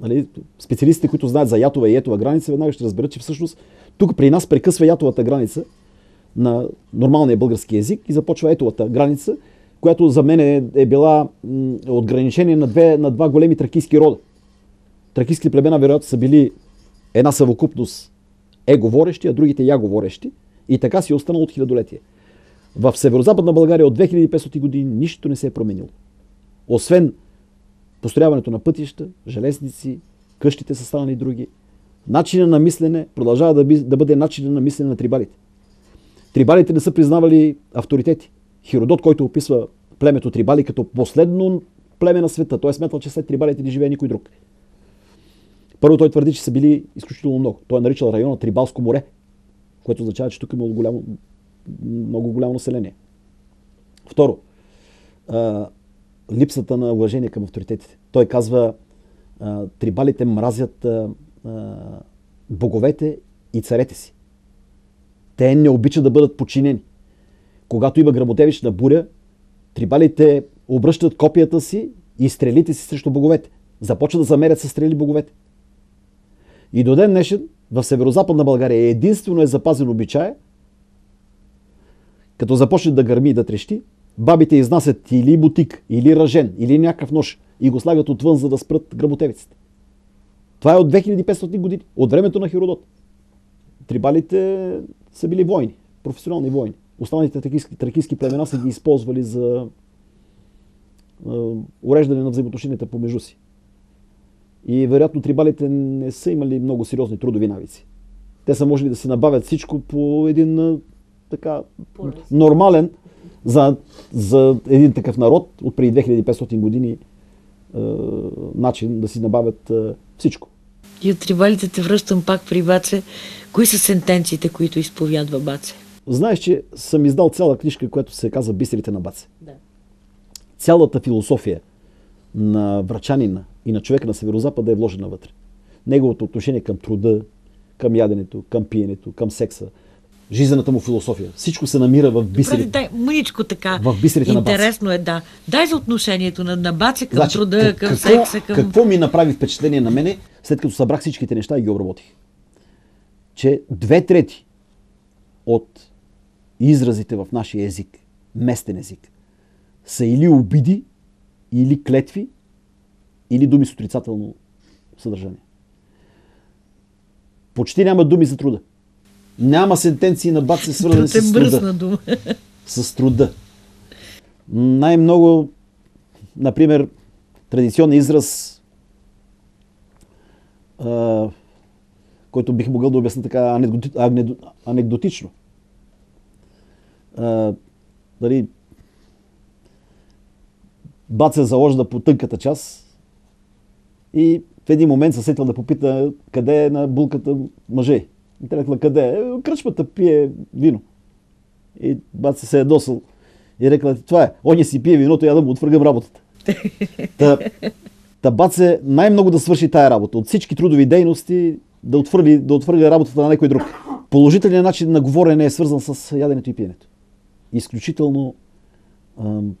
нали, специалистите, които знаят за ятова и етова граница, веднага ще разберат, че всъщност тук при нас прекъсва ятовата граница на нормалния български язик и започва етовата граница, която за мен е, е била м, отграничение на, две, на два големи тракийски рода. Тракийските племена вероятно са били една съвокупност е-говорещи, а другите я-говорещи. И така си е останало от хилядолетие. В северо-западна България от 2500 години нищо не се е променило. Освен построяването на пътища, железници, къщите са станали други. Начинът на мислене продължава да, би, да бъде начинът на мислене на трибалите. Трибалите не са признавали авторитети. Хиродот, който описва племето трибали като последно племе на света, той е сметвал, че след трибалите не живее никой друг. Първо той твърди, че са били изключително много. Той е наричал района Трибалско море, което означава, че тук има голямо, много голямо население. Второ, липсата на уважение към авторитетите. Той казва, трибалите мразят боговете и царете си. Те не обичат да бъдат подчинени. Когато има грамотевична буря, трибалите обръщат копията си и стрелите си срещу боговете. Започват да замерят със стрели боговете. И до ден днешен в северо-западна България единствено е запазен обичая, като започне да гърми и да трещи, бабите изнасят или бутик, или ръжен, или някакъв нож и го слагат отвън, за да спрат грамотевиците. Това е от 2500 години, от времето на Хиродот. Трибалите са били войни, професионални войни. Останалите тракийски, тракийски племена са ги използвали за е, уреждане на взаимоотношенията помежду си. И вероятно трибалите не са имали много сериозни трудови навици. Те са можели да си набавят всичко по един така нормален за, за един такъв народ от преди 2500 години е, начин да си набавят е, всичко. И от трибалите те връщам пак при Баце. Кои са сентенциите, които изповядва Баце? Знаеш, че съм издал цяла книжка, която се казва Бисерите на Баце. Да. Цялата философия на врачанина и на човека на Северозапада е вложена вътре. Неговото отношение към труда, към яденето, към пиенето, към секса, жизнената му философия. Всичко се намира в бисерите. Дай, мъничко така. В бисерите на. Интересно е, да. Дай за отношението на, на Баце към Значи, труда, към какво, секса, към... Какво ми направи впечатление на мене, след като събрах всичките неща и ги обработих? Че две трети от изразите в нашия език, местен език, са или обиди, или клетви, или думи с отрицателно съдържание. Почти няма думи за труда. Няма сентенции на баце свързани с труда с труда. Най-много, например, традиционен израз, а, който бих могъл да обясня така анекдоти, анекдо- анекдотично. А, дали, баца заложда по тънката част и в един момент се сетил да попита къде е на булката мъже. И те рекла, къде е? «Е, Кръчмата пие вино. И бат се се е досъл. И рекла, това е, оня си пие виното, я да му отвъргам работата. Та, та бат се най-много да свърши тая работа. От всички трудови дейности да, отвърли, да отвърля работата на някой друг. Положителният начин на говорене е свързан с яденето и пиенето. Изключително, ам,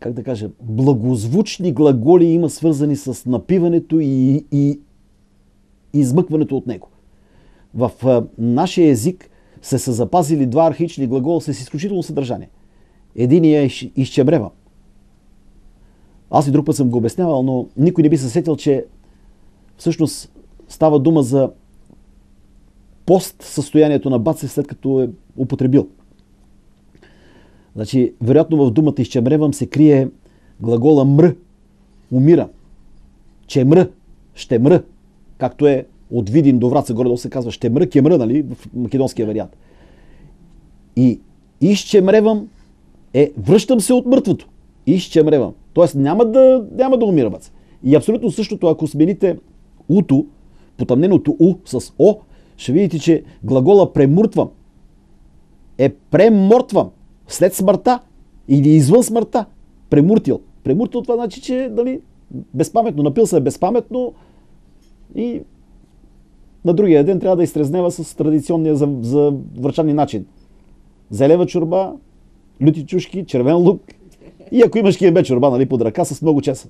как да кажа, благозвучни глаголи има свързани с напиването и, и измъкването от него. В нашия език се са запазили два архаични глагола с изключително съдържание. Единият е «изч- изчебрева. Аз и друг път съм го обяснявал, но никой не би се сетил, че всъщност става дума за пост състоянието на баце след като е употребил. Значи, вероятно в думата изчемревам се крие глагола мр, умира. Че мръ, ще мръ, както е от Видин до Враца, горе се казва ще мръ, ке мръ, нали, в македонския вариант. И изчемревам е връщам се от мъртвото. Изчемревам. Тоест няма да, няма да умира бац. И абсолютно същото, ако смените уто, потъмненото у с о, ще видите, че глагола премуртвам е премортвам след смъртта или извън смъртта. Премуртил. Премуртил това значи, че дали, безпаметно, напил се безпаметно и на другия ден трябва да изтрезнева с традиционния за, за врачани начин. Зелева чорба, люти чушки, червен лук и ако имаш киебе чорба нали, под ръка с много чеса.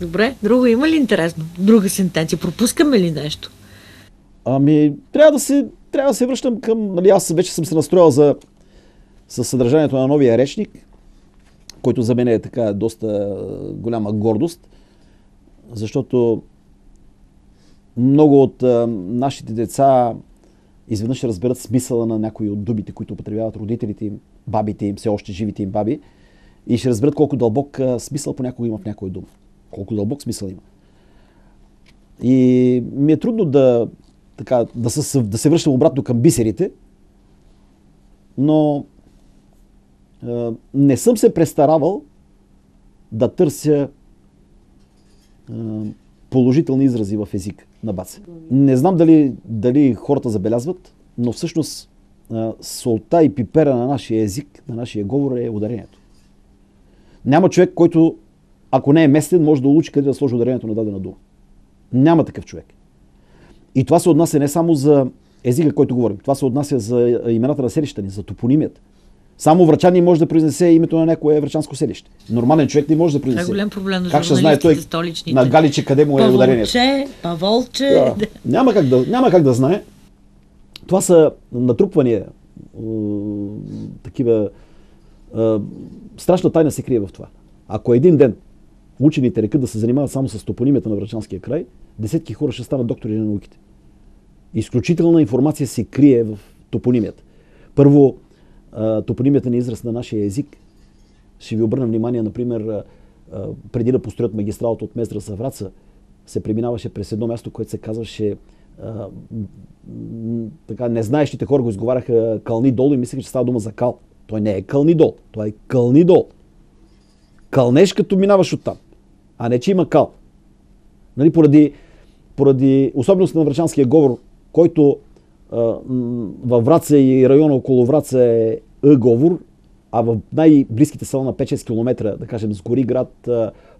Добре, друго има ли интересно? Друга сентенция. Пропускаме ли нещо? Ами, трябва да се, трябва да се връщам към... Нали, аз вече съм се настроил за със съдържанието на новия речник, който за мен е така доста голяма гордост, защото много от а, нашите деца изведнъж разберат смисъла на някои от думите, които употребяват родителите им, бабите им, все още живите им баби, и ще разберат колко дълбок а, смисъл понякога има в някой дума. Колко дълбок смисъл има. И ми е трудно да, така, да, се, да се връщам обратно към бисерите, но а, не съм се престаравал да търся а, положителни изрази в език на баце. Не знам дали, дали хората забелязват, но всъщност солта и пипера на нашия език, на нашия говор е ударението. Няма човек, който, ако не е местен, може да улучи къде да сложи ударението на дадена дума. Няма такъв човек. И това се отнася не само за езика, който говорим. Това се отнася за имената на селища ни, за топонимията. Само врачани може да произнесе името на някое врачанско селище. Нормален човек не може да произнесе. Това е голям проблем на Как ще знае той столичните. на Галиче къде му е ударението? Паволче, Паволче. Да. Няма, как да, няма как да знае. Това са натрупвания. Такива. Страшна тайна се крие в това. Ако един ден учените рекат да се занимават само с топонимията на Врачанския край, десетки хора ще станат доктори на науките. Изключителна информация се крие в топонимията. Първо, топонимията на израз на нашия език. Ще ви обърна внимание, например, преди да построят магистралата от Мездра за Враца, се преминаваше през едно място, което се казваше така, незнаещите хора го изговаряха кълни дол и мислеха, че става дума за кал. Той не е кълни дол, той е кълни дол. Кълнеш като минаваш оттам, а не че има кал. Нали, поради, поради особеност на врачанския говор, който във Враца и района около Враца е Ъ-говор, а в най-близките села на 5-6 км, да кажем, с Гори град,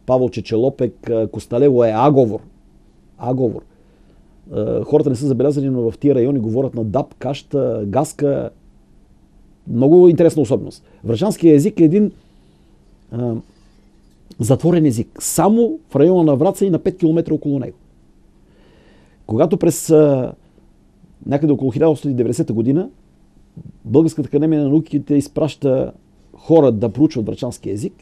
Павел Чечелопек, Косталево е А-говор. А-говор. Хората не са забелязани, но в тия райони говорят на дап, каща, гаска. Много интересна особеност. Врачанският език е един затворен език. Само в района на Враца и на 5 км около него. Когато през някъде около 1890 година Българската академия на науките изпраща хора да проучват брачански език.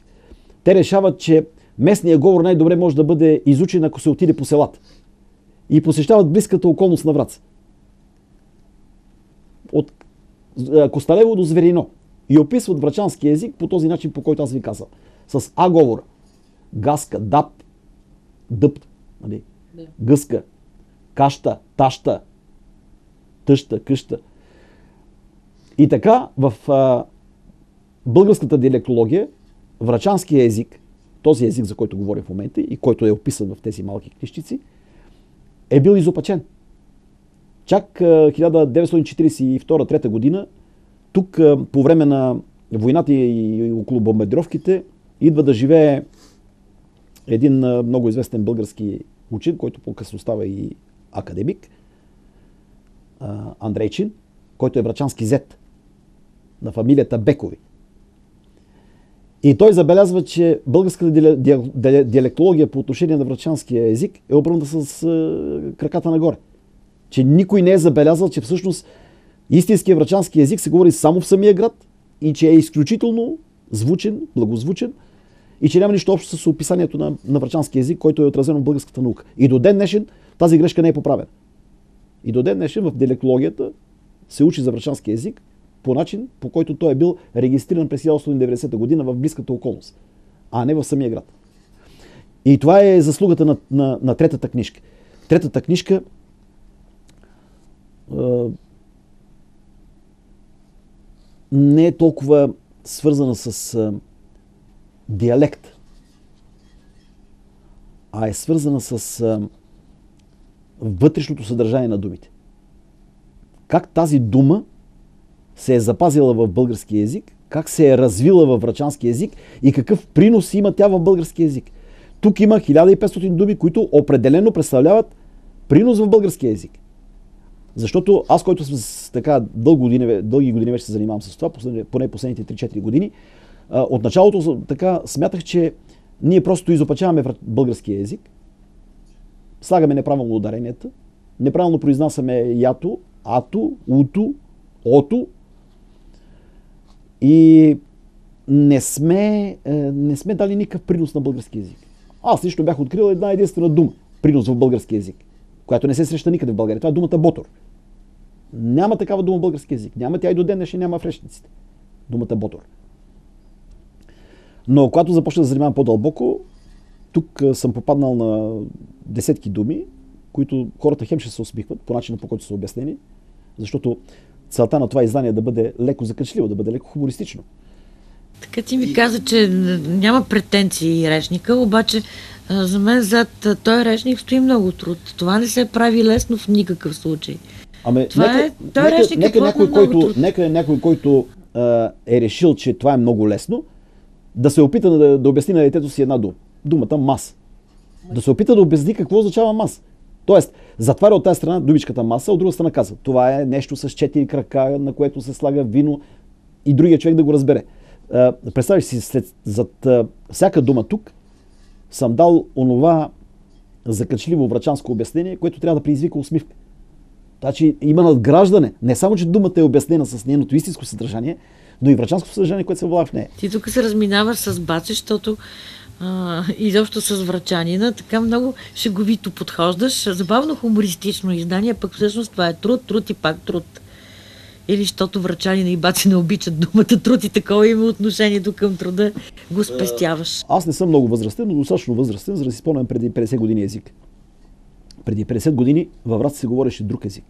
Те решават, че местният говор най-добре може да бъде изучен, ако се отиде по селата. И посещават близката околност на Враца. От Косталево до Зверино. И описват врачански език по този начин, по който аз ви казвам. С А говора. Гаска, дап, дъп, нали? гъска, каща, таща, тъща, къща. И така в а, българската диалектология, врачанския език, този език, за който говоря в момента и който е описан в тези малки книжчици, е бил изопачен. Чак 1942-3 година, тук по време на войната и около бомбардировките, идва да живее един много известен български учен, който по-късно става и академик, Андрейчин, който е брачански зет на фамилията Бекови. И той забелязва, че българската диалектология по отношение на врачанския език е обърната с краката нагоре. Че никой не е забелязал, че всъщност истинския врачански език се говори само в самия град и че е изключително звучен, благозвучен и че няма нищо общо с описанието на, на врачански език, който е отразено в българската наука. И до ден днешен тази грешка не е поправена. И до ден днешен в диалектологията се учи за врачански език по начин, по който той е бил регистриран през 1890 година в близката околност, а не в самия град. И това е заслугата на, на, на третата книжка. Третата книжка е, не е толкова свързана с е, диалект, а е свързана с е, вътрешното съдържание на думите. Как тази дума се е запазила в български язик, как се е развила във врачански язик и какъв принос има тя в български язик. Тук има 1500 думи, които определено представляват принос в български язик. Защото аз, който съм с така дълги години, дълги години вече се занимавам с това, поне последните 3-4 години, от началото така смятах, че ние просто изопачаваме българския език, слагаме неправилно ударенията, неправилно произнасяме ято, ато, уто, ото и не сме, е, не сме дали никакъв принос на български язик. Аз лично бях открил една единствена дума, принос в български язик, която не се среща никъде в България. Това е думата ботор. Няма такава дума в български язик. Няма тя и до ден днешен няма в речниците. Думата ботор. Но когато започна да занимавам по-дълбоко, тук съм попаднал на десетки думи, които хората хем ще се усмихват по начина по който са обяснени, защото целта на това издание е да бъде леко закачливо, да бъде леко хумористично. Така ти ми каза, че няма претенции речника, обаче за мен зад този речник стои много труд. Това не се прави лесно в никакъв случай. Ами, това нека, е, той нека, речник нека, е някой, който, труд. нека някой, който а, е решил, че това е много лесно, да се опита да, да обясни на детето си една дума. Думата мас. Да се опита да обясни какво означава мас. Тоест, затваря от тази страна думичката маса, от друга страна казва, това е нещо с четири крака, на което се слага вино и другия човек да го разбере. Представиш си, след, зад всяка дума тук съм дал онова закачливо врачанско обяснение, което трябва да предизвика усмивка. Значи има надграждане. Не само, че думата е обяснена с нейното истинско съдържание, но и врачанско съдържание, което се влага в нея. Ти тук се разминаваш с Баци, защото а, изобщо с врачанина, така много шеговито подхождаш. Забавно хумористично издание, пък всъщност това е труд, труд и пак труд. Или защото врачанина и баци не обичат думата труд и такова има отношението към труда, го спестяваш. Аз не съм много възрастен, но достатъчно възрастен, за да си спомням преди 50 години език. Преди 50 години във Враца се говореше друг език.